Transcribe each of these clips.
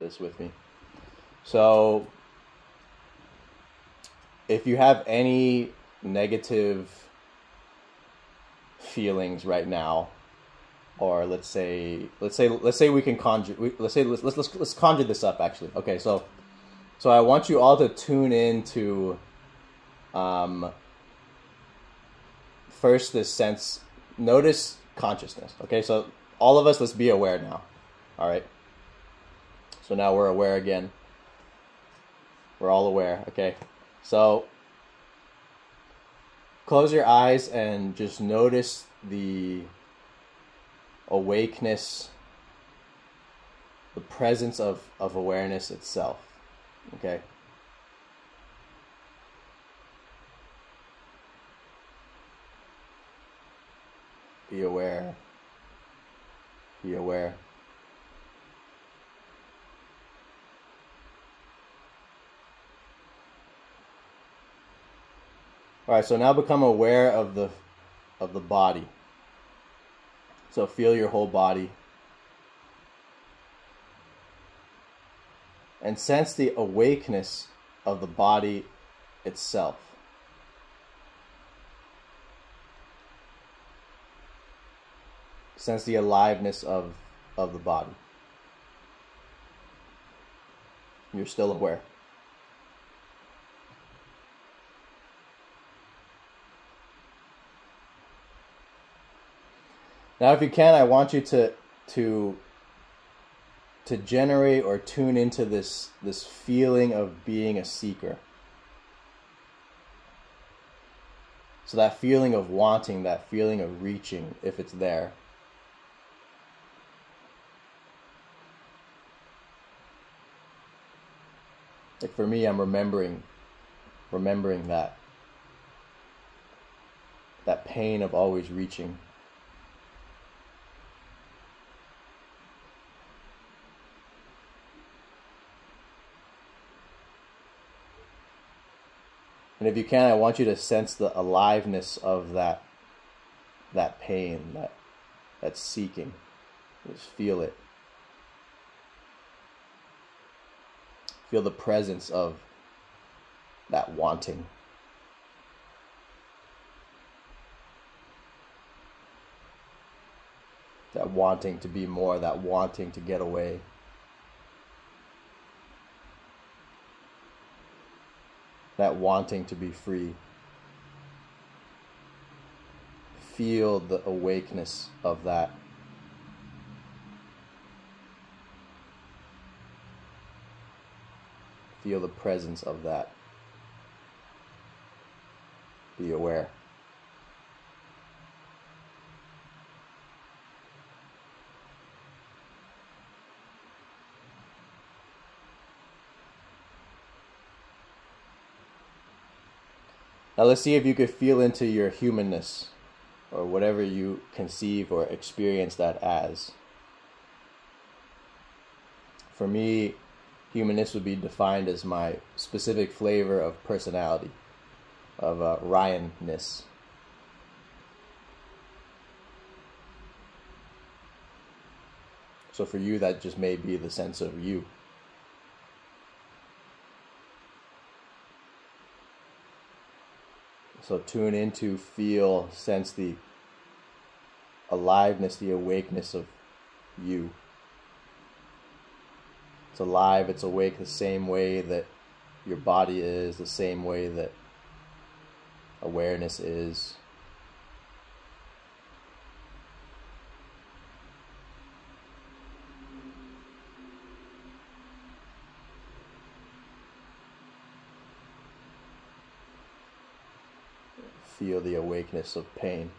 this with me. So, if you have any negative feelings right now, or let's say, let's say, let's say we can conjure, we, let's say, let's, let's let's let's conjure this up. Actually, okay. So, so I want you all to tune in to, um, first this sense. Notice consciousness. Okay, so all of us, let's be aware now. All right. So now we're aware again. We're all aware. Okay. So close your eyes and just notice the awakeness, the presence of, of awareness itself. Okay. Be aware. Be aware. All right, so now become aware of the of the body. So feel your whole body. And sense the awakeness of the body itself. Sense the aliveness of, of the body. You're still aware. Now, if you can, I want you to to to generate or tune into this this feeling of being a seeker. So that feeling of wanting, that feeling of reaching, if it's there. Like for me, I'm remembering, remembering that, that pain of always reaching. And if you can, I want you to sense the aliveness of that that pain, that that seeking. Just feel it. Feel the presence of that wanting. That wanting to be more, that wanting to get away. That wanting to be free. Feel the awakeness of that. Feel the presence of that. Be aware. Now let's see if you could feel into your humanness or whatever you conceive or experience that as. For me, humanness would be defined as my specific flavor of personality, of uh, Ryanness. So for you, that just may be the sense of you. So tune into, feel, sense the aliveness, the awakeness of you. It's alive, it's awake the same way that your body is, the same way that awareness is. Feel the awakeness of pain.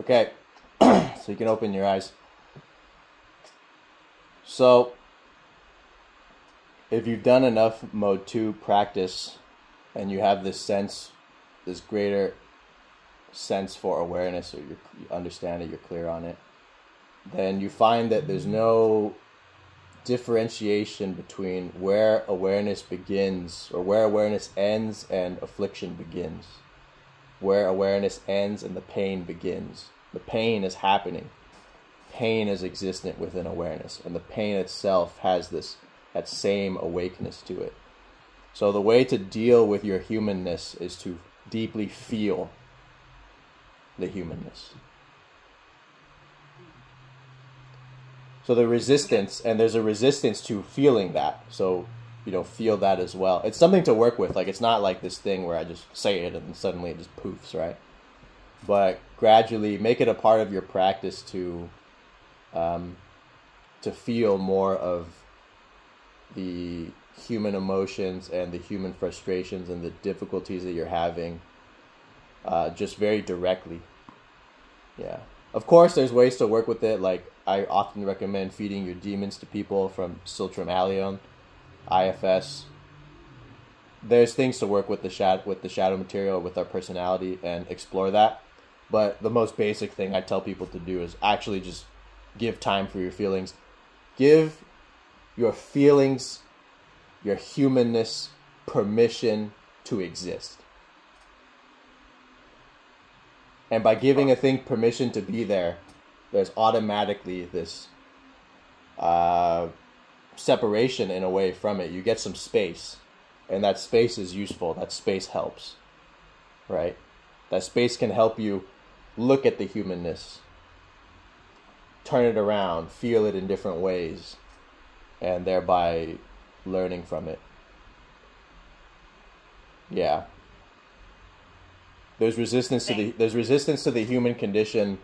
Okay, so you can open your eyes. So, if you've done enough mode 2 practice and you have this sense, this greater sense for awareness or you understand it, you're clear on it, then you find that there's no differentiation between where awareness begins or where awareness ends and affliction begins. Where awareness ends and the pain begins. The pain is happening. Pain is existent within awareness, and the pain itself has this that same awakeness to it. So the way to deal with your humanness is to deeply feel the humanness. So the resistance, and there's a resistance to feeling that. So, you know, feel that as well. It's something to work with. Like, it's not like this thing where I just say it and suddenly it just poofs, right? But gradually make it a part of your practice to, um, to feel more of the human emotions and the human frustrations and the difficulties that you're having uh, just very directly. Yeah. Of course, there's ways to work with it. Like I often recommend feeding your demons to people from Tsultrim Allione, IFS. There's things to work with the with the shadow material with our personality and explore that. But the most basic thing I tell people to do is actually just give time for your feelings. Give your feelings, your humanness permission to exist. And by giving a thing permission to be there, there's automatically this uh, separation in a way from it. You get some space, and that space is useful. That space helps, right? That space can help you look at the humanness, turn it around, feel it in different ways, and thereby learning from it. Yeah. There's resistance to the there's resistance to the human condition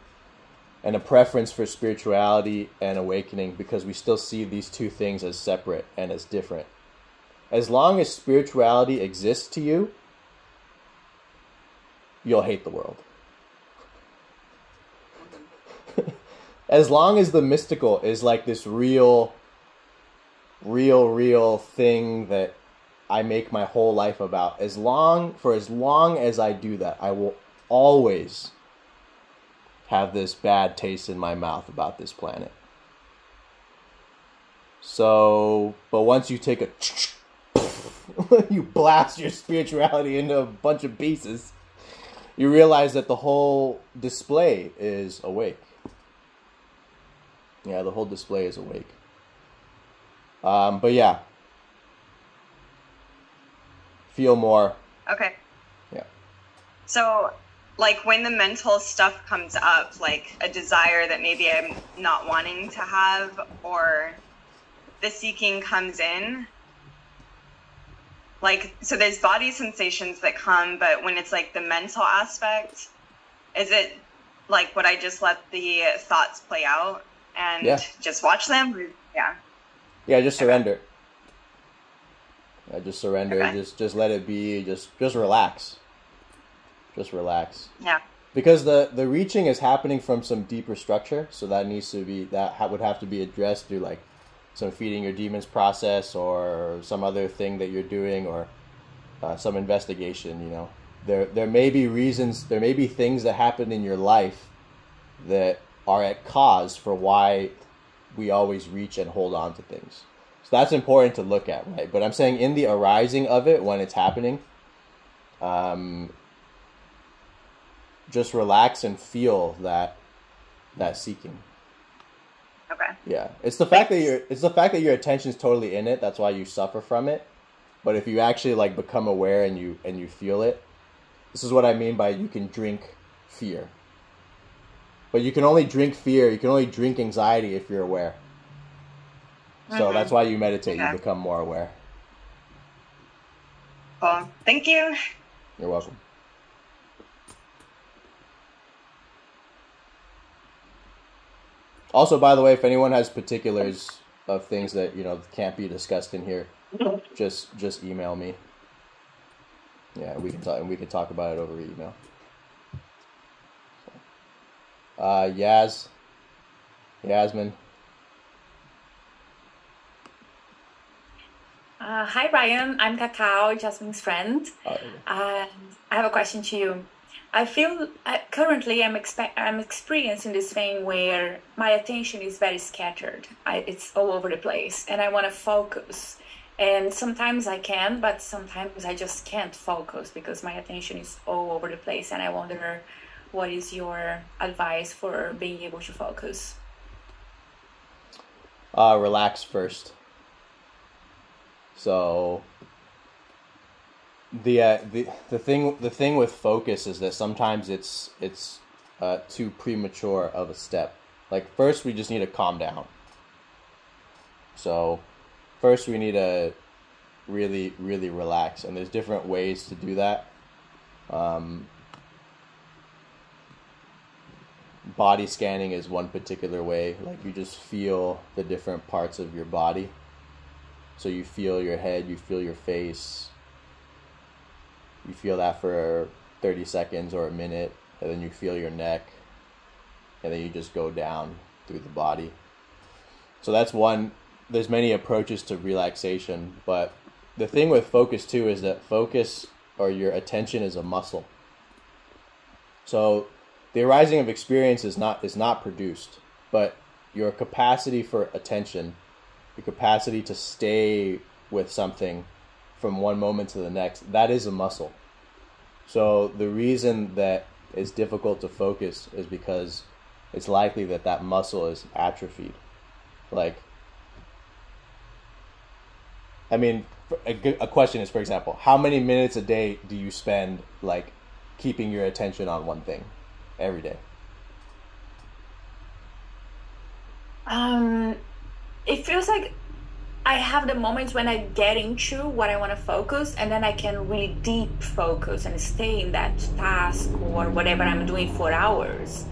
and a preference for spirituality and awakening because we still see these two things as separate and as different. As long as spirituality exists to you, you'll hate the world. as long as the mystical is like this real, real, real thing that I make my whole life about, as long, for as long as I do that, I will always have this bad taste in my mouth about this planet. So, but once you take a you blast your spirituality into a bunch of pieces, you realize that the whole display is awake. Yeah, the whole display is awake. Um, but yeah, feel more. Okay. Yeah. So like when the mental stuff comes up, like a desire that maybe I'm not wanting to have, or the seeking comes in, like, so there's body sensations that come, but when it's like the mental aspect, is it like would I just let the thoughts play out and yeah. just watch them? Yeah. Yeah, just surrender. Yeah, just surrender. Okay. Just just let it be. Just just relax. Just relax. Yeah. Because the the reaching is happening from some deeper structure, so that needs to be that would have to be addressed through like some feeding your demons process or some other thing that you're doing or uh, some investigation. You know, there there may be reasons, there may be things that happen in your life that are at cause for why we always reach and hold on to things. So that's important to look at, right? But I'm saying in the arising of it when it's happening, um, just relax and feel that that seeking. Okay. Yeah, it's the fact that your it's the fact that your attention is totally in it. That's why you suffer from it. But if you actually like become aware and you and you feel it, this is what I mean by you can drink fear. But you can only drink fear. You can only drink anxiety if you're aware. So mm-hmm. that's why you meditate. Okay. You become more aware. Well, thank you. You're welcome. Also, by the way, if anyone has particulars of things that you know can't be discussed in here, just just email me. Yeah, we can talk. We can talk about it over email. Uh, Yaz, Yasmin. Uh, hi, Brian. I'm Cacao, Jasmine's friend. And I have a question to you. I feel uh, currently I'm expect I'm experiencing this thing where my attention is very scattered. I, it's all over the place, and I want to focus. And sometimes I can, but sometimes I just can't focus because my attention is all over the place. And I wonder, what is your advice for being able to focus? Uh, relax first. So the uh, the the thing the thing with focus is that sometimes it's it's uh, too premature of a step. Like first, we just need to calm down. So, first we need to really really relax, and there's different ways to do that. Um, body scanning is one particular way. Like you just feel the different parts of your body. So you feel your head, you feel your face, you feel that for 30 seconds or a minute, and then you feel your neck, and then you just go down through the body. So that's one. There's many approaches to relaxation, but the thing with focus too is that focus or your attention is a muscle. So the arising of experience is not is not produced, but your capacity for attention, your capacity to stay with something from one moment to the next, that is a muscle. So the reason that it's difficult to focus is because it's likely that that muscle is atrophied. Like, I mean, a, a question is, for example, how many minutes a day do you spend like keeping your attention on one thing every day? Um, it feels like I have the moments when I get into what I want to focus, and then I can really deep focus and stay in that task or whatever I'm doing for hours.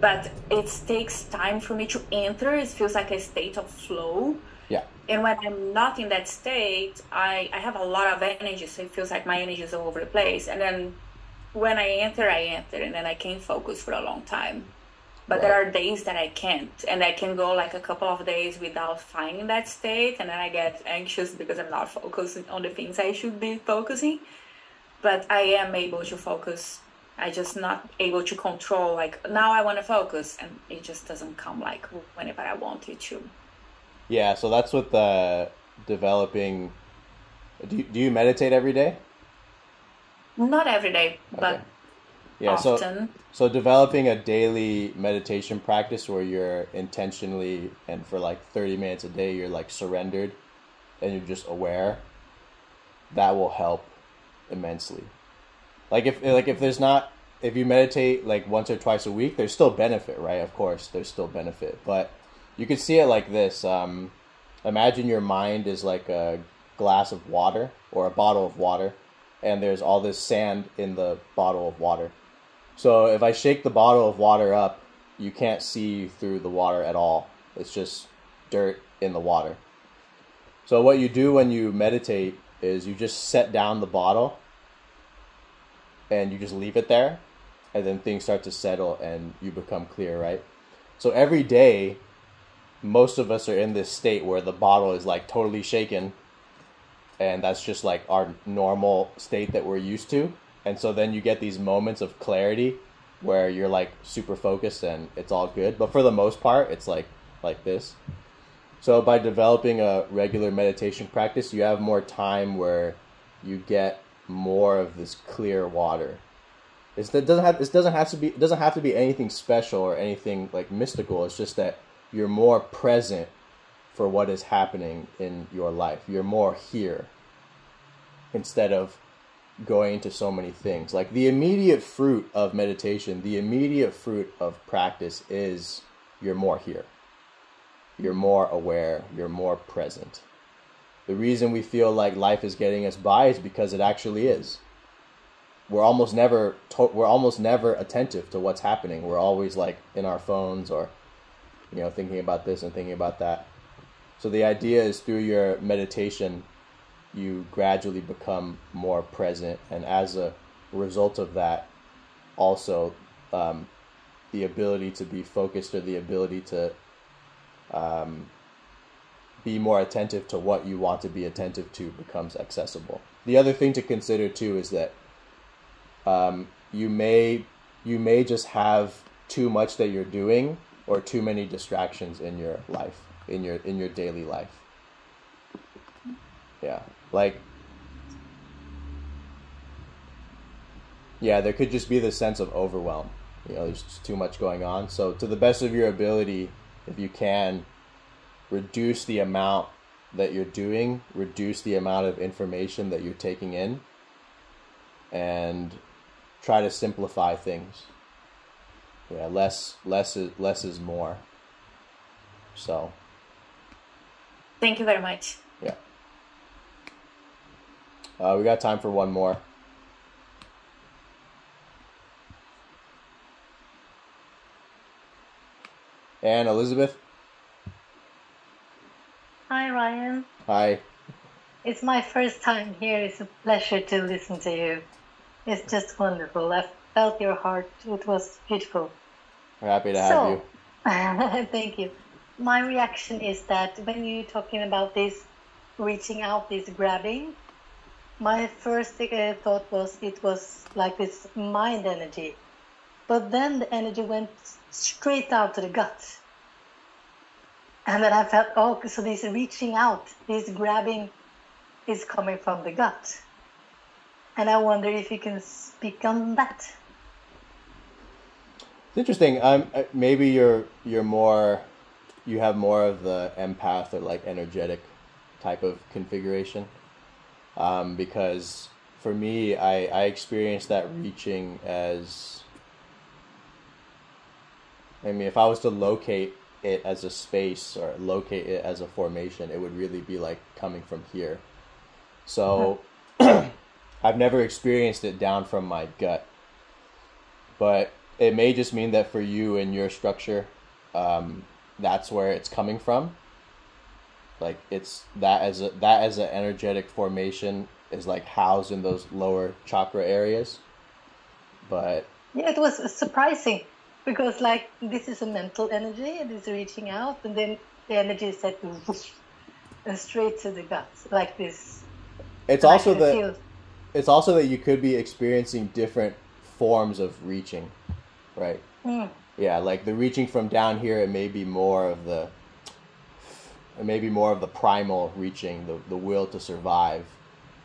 But it takes time for me to enter. It feels like a state of flow. Yeah. And when I'm not in that state, I, I have a lot of energy, so it feels like my energy is all over the place. And then when I enter, I enter, and then I can focus for a long time. But there are days that I can't, and I can go like a couple of days without finding that state, and then I get anxious because I'm not focusing on the things I should be focusing. But I am able to focus. I just not able to control. Like now, I want to focus, and it just doesn't come like whenever I want it to. Yeah, so that's what the developing. Do you, do you meditate every day? Not every day, okay. but yeah, often. so so developing a daily meditation practice where you're intentionally and for like 30 minutes a day you're like surrendered and you're just aware that will help immensely. Like if like if there's not if you meditate like once or twice a week, there's still benefit, right? Of course, there's still benefit, but you could see it like this. Um, imagine your mind is like a glass of water or a bottle of water, and there's all this sand in the bottle of water so if I shake the bottle of water up, you can't see through the water at all. It's just dirt in the water. So what you do when you meditate is you just set down the bottle and you just leave it there and then things start to settle and you become clear, right? So every day most of us are in this state where the bottle is like totally shaken and that's just like our normal state that we're used to and so then you get these moments of clarity where you're like super focused and it's all good. But for the most part it's like like this. So by developing a regular meditation practice you have more time where you get more of this clear water. It's, it doesn't have it doesn't have to be it doesn't have to be anything special or anything like mystical. It's just that you're more present for what is happening in your life. You're more here instead of going into so many things. Like the immediate fruit of meditation, the immediate fruit of practice is you're more here. You're more aware, you're more present. The reason we feel like life is getting us by is because it actually is. We're almost never to- we're almost never attentive to what's happening. We're always like in our phones or you know thinking about this and thinking about that. So the idea is through your meditation you gradually become more present, and as a result of that, also um, the ability to be focused or the ability to um, be more attentive to what you want to be attentive to becomes accessible. The other thing to consider too is that um, you may you may just have too much that you're doing or too many distractions in your life in your in your daily life yeah like yeah there could just be the sense of overwhelm. You know there's too much going on. So to the best of your ability if you can reduce the amount that you're doing reduce the amount of information that you're taking in and try to simplify things. Yeah less less is less is more. So. Thank you very much. Uh, we got time for one more and elizabeth Hi, Ryan. hi It's my first time here. It's a pleasure to listen to you. It's just wonderful. I felt your heart. It was beautiful. we're happy to have So- you Thank you. My reaction is that when you're talking about this reaching out, this grabbing, my first thought was it was like this mind energy. But then the energy went straight out to the gut. And then I felt, oh, so this reaching out, this grabbing is coming from the gut. And I wonder if you can speak on that. It's interesting. Um, maybe you're you're more, you have more of the empath or like energetic type of configuration. Um, because for me, I I experience that reaching as. I mean, if I was to locate it as a space or locate it as a formation, it would really be like coming from here. So, I've never experienced it down from my gut but it may just mean that for you and your structure, um, that's where it's coming from. Like it's that as a that as an energetic formation is like housed in those lower chakra areas. But Yeah, it was surprising because like this is a mental energy it's reaching out and then the energy is set whoosh, straight to the gut like this. it's also that feel- it's also that you could be experiencing different forms of reaching, right? Mm, Yeah, like the reaching from down here, it may be more of the, it may be more of the primal reaching, the the will to survive,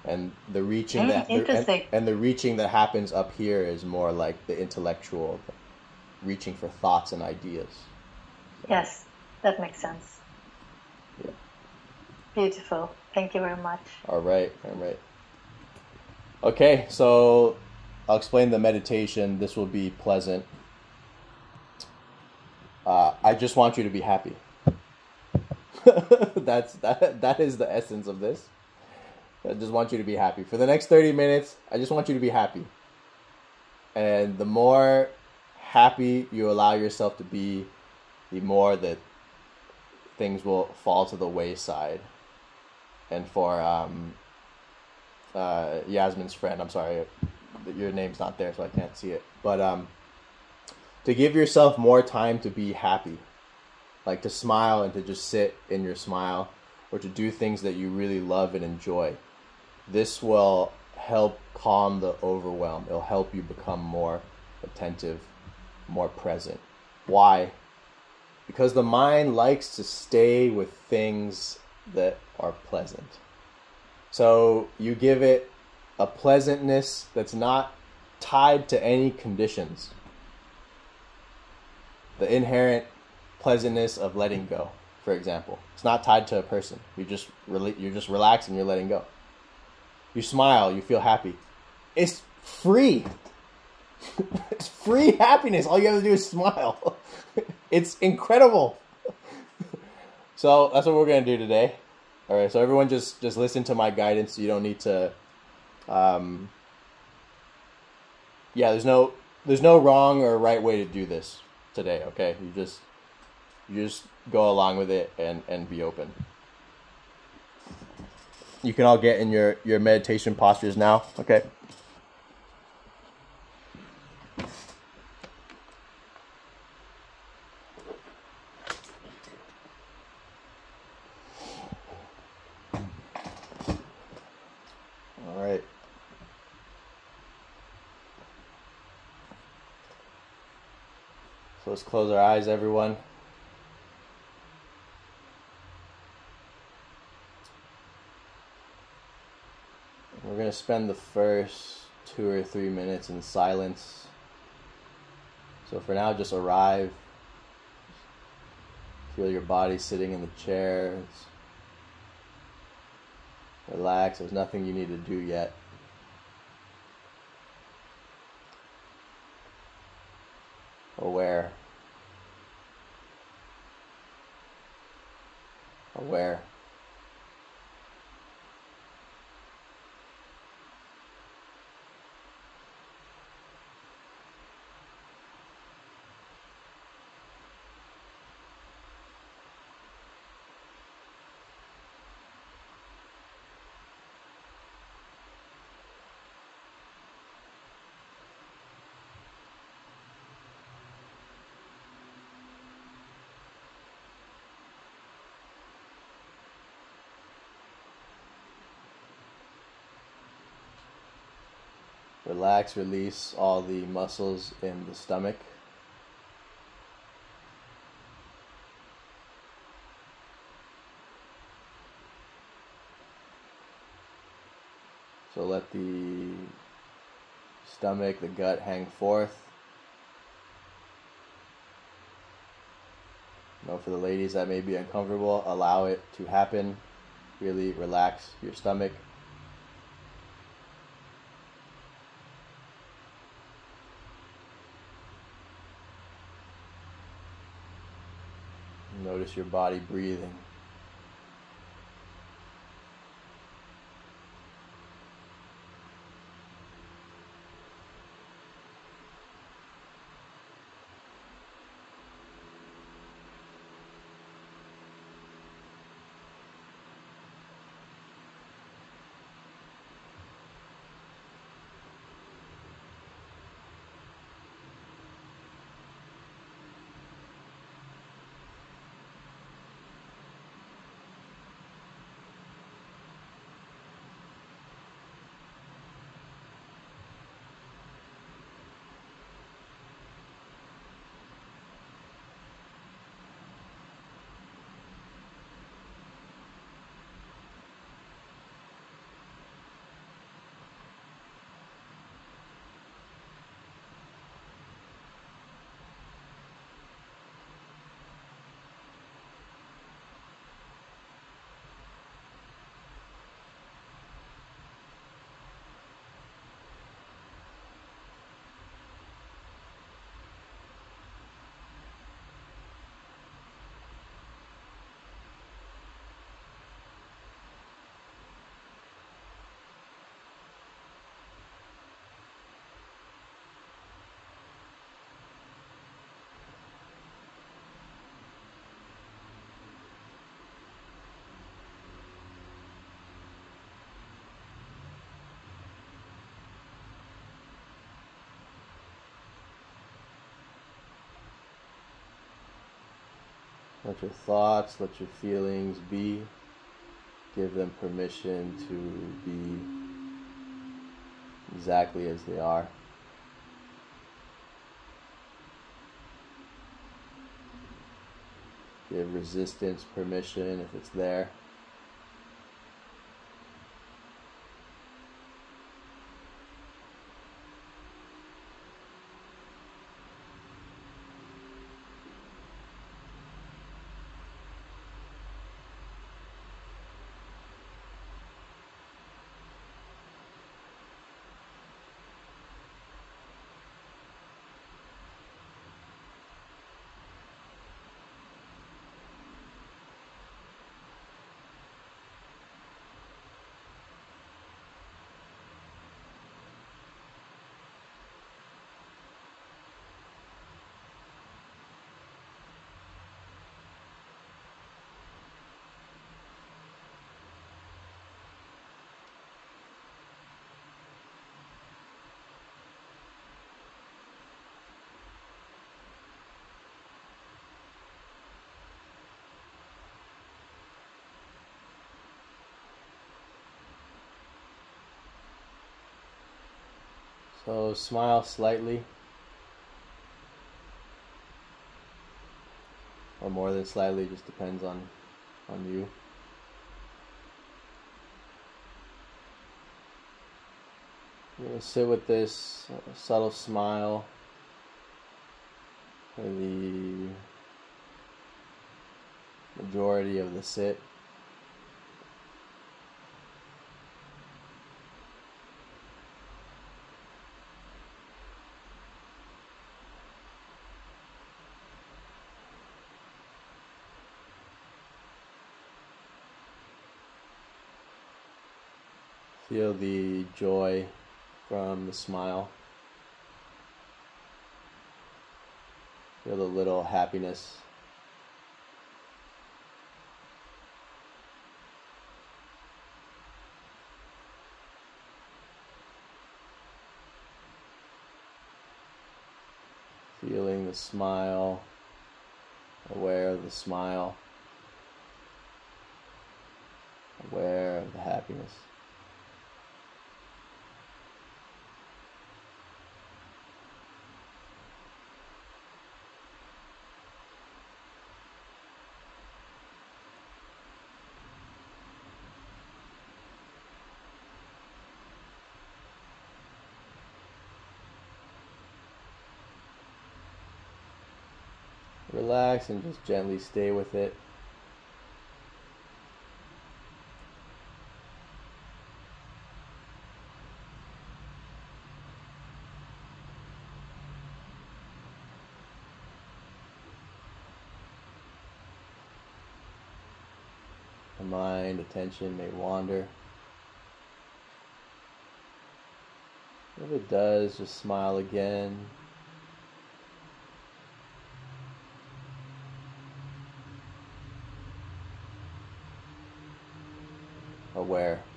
and the reaching Mm, that the- and, and the reaching that happens up here is more like the intellectual, reaching for thoughts and ideas. yes, that makes sense. Yeah. Beautiful. Thank you very much. All right, all right. Okay, so I'll explain the meditation. This will be pleasant. Uh, I just want you to be happy. That's that. That is the essence of this. I just want you to be happy for the next thirty minutes. I just want you to be happy, and the more happy you allow yourself to be, the more that things will fall to the wayside and for um, uh, Yasmin's friend. I'm sorry, your name's not there, so I can't see it. But um, to give yourself more time to be happy, like to smile and to just sit in your smile, or to do things that you really love and enjoy. This will help calm the overwhelm. It'll help you become more attentive, more present. Why? Because the mind likes to stay with things that are pleasant. So you give it a pleasantness that's not tied to any conditions. The inherent pleasantness of letting go, for example, it's not tied to a person. You just really, you're just relaxed and you're letting go. You smile, you feel happy. It's free. it's free happiness. All you have to do is smile. it's incredible. So that's what we're gonna do today. All right. So everyone, just just listen to my guidance. You don't need to. Um, yeah, there's no there's no wrong or right way to do this today. Okay, you just you just go along with it and and be open. You can all get in your your meditation postures now. Okay. All right. So let's close our eyes, everyone. To spend the first two or three minutes in silence. So for now, just arrive. Feel your body sitting in the chairs. Relax, there's nothing you need to do yet. Aware. Aware. Relax, release all the muscles in the stomach. So let the stomach, the gut hang forth. Know, for the ladies that may be uncomfortable, allow it to happen. Really relax your stomach. Notice your body breathing. Let your thoughts, let your feelings be. Give them permission to be exactly as they are. Give resistance permission if it's there. So smile slightly. or more than slightly, just depends on on you. You're gonna sit with this subtle smile for the majority of the sit. Feel the joy from the smile. Feel the little happiness. Feeling the smile, aware of the smile, aware of the happiness. Relax and just gently stay with it. The mind, attention may wander. If it does, just smile again. Aware.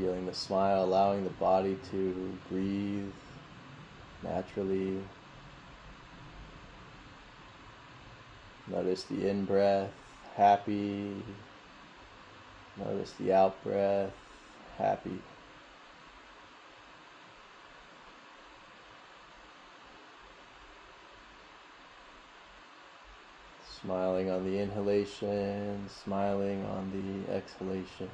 Feeling the smile, allowing the body to breathe naturally. Notice the in breath, happy. Notice the out breath, happy. Smiling on the inhalation, smiling on the exhalation.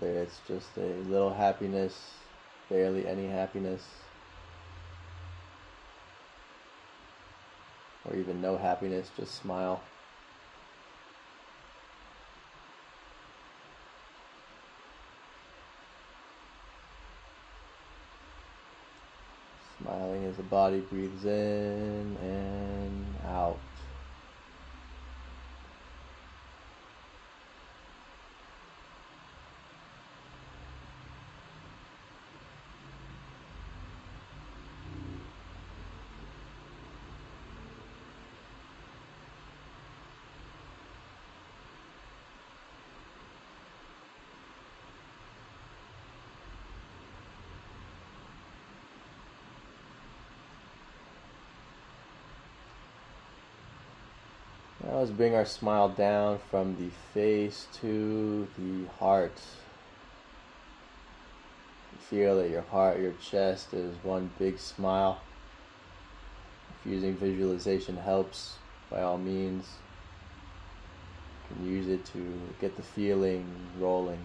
Whether it's just a little happiness, barely any happiness, or even no happiness, just smile. Smiling as the body breathes in and out. Let's bring our smile down from the face to the heart. Feel that your heart, your chest is one big smile. If using visualization helps, by all means, you can use it to get the feeling rolling.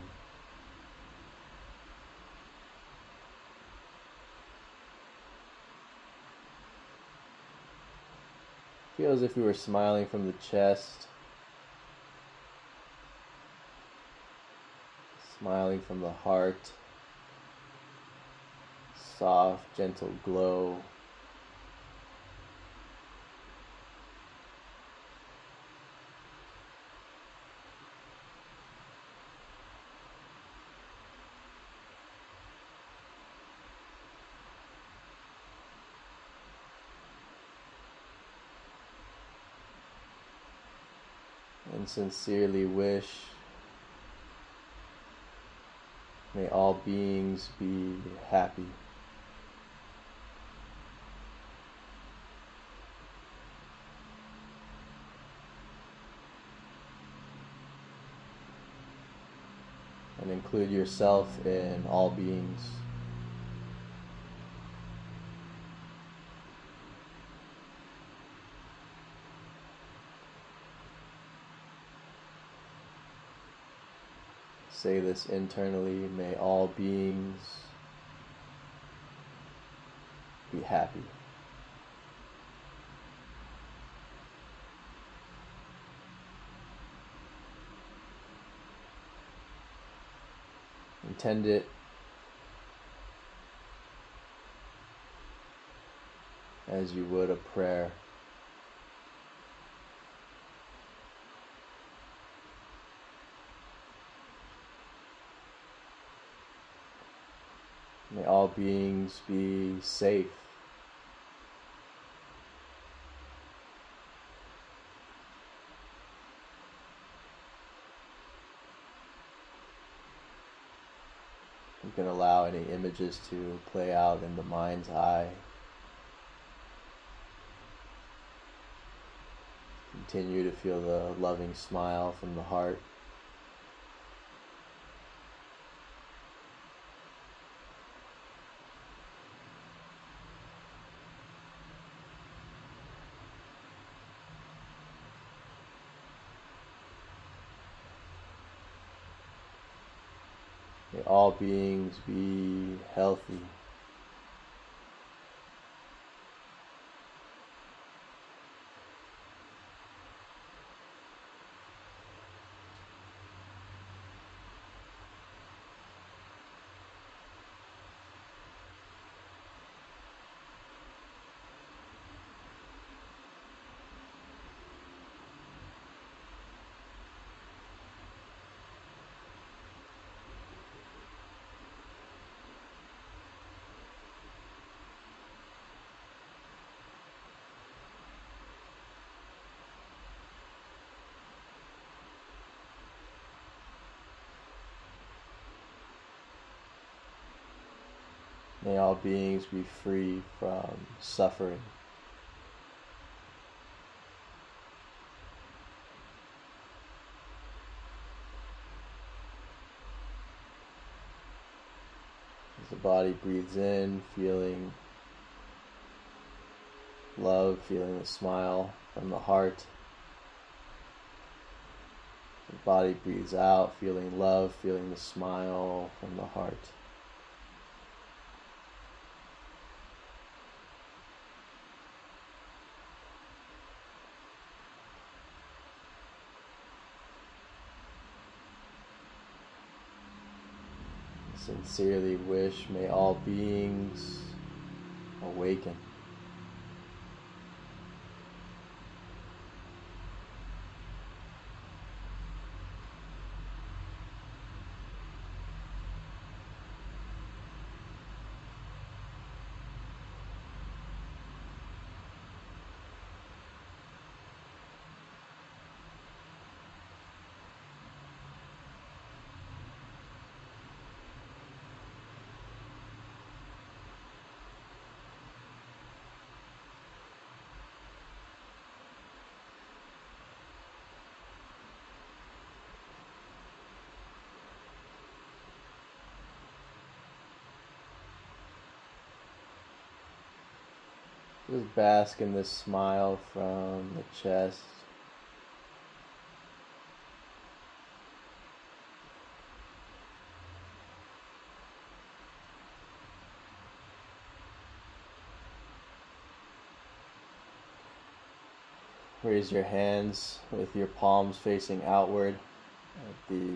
Feel as if you were smiling from the chest, smiling from the heart, soft, gentle glow. Sincerely wish may all beings be happy. And include yourself in all beings. Say this internally may all beings be happy. Intend it as you would a prayer. May all beings be safe. You can allow any images to play out in the mind's eye. Continue to feel the loving smile from the heart. May all beings be healthy. May all beings be free from suffering. As the body breathes in, feeling love, feeling the smile from the heart. The body breathes out, feeling love, feeling the smile from the heart. Sincerely wish may all beings awaken. Just bask in this smile from the chest. Raise your hands with your palms facing outward at the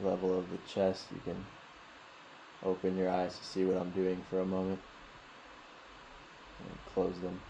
level of the chest. You can open your eyes to see what I'm doing for a moment close them.